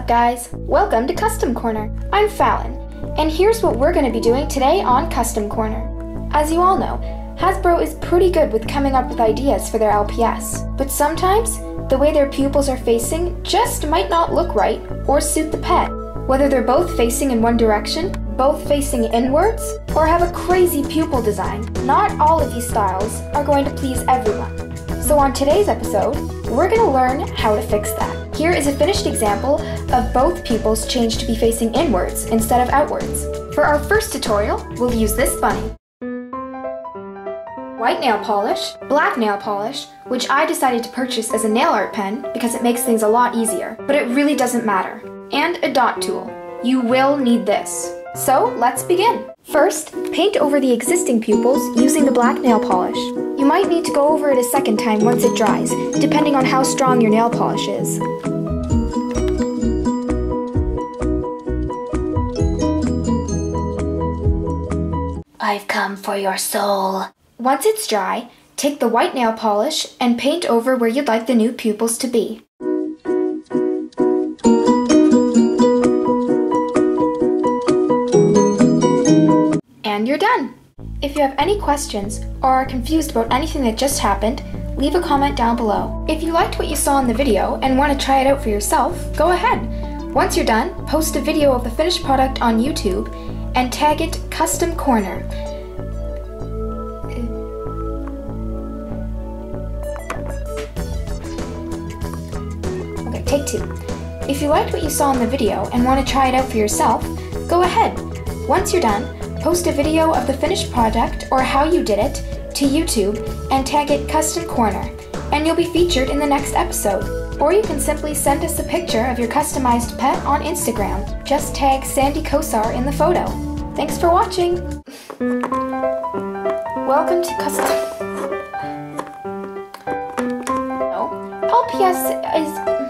guys? Welcome to Custom Corner. I'm Fallon, and here's what we're going to be doing today on Custom Corner. As you all know, Hasbro is pretty good with coming up with ideas for their LPS, but sometimes the way their pupils are facing just might not look right or suit the pet. Whether they're both facing in one direction, both facing inwards, or have a crazy pupil design, not all of these styles are going to please everyone. So on today's episode, we're going to learn how to fix that. Here is a finished example of both pupils changed to be facing inwards instead of outwards. For our first tutorial, we'll use this bunny. White nail polish, black nail polish, which I decided to purchase as a nail art pen because it makes things a lot easier, but it really doesn't matter. And a dot tool. You will need this. So let's begin. First, paint over the existing pupils using the black nail polish. You might need to go over it a second time once it dries, depending on how strong your nail polish is. I've come for your soul. Once it's dry, take the white nail polish and paint over where you'd like the new pupils to be. And you're done! If you have any questions or are confused about anything that just happened, leave a comment down below. If you liked what you saw in the video and want to try it out for yourself, go ahead. Once you're done, post a video of the finished product on YouTube and tag it Custom Corner. Okay, take two. If you liked what you saw in the video and want to try it out for yourself, go ahead. Once you're done, post a video of the finished product or how you did it to YouTube and tag it Custom Corner, and you'll be featured in the next episode. Or you can simply send us a picture of your customized pet on Instagram. Just tag Sandy Cossar in the photo. Thanks for watching! Welcome to Custom... Oh, no, LPS is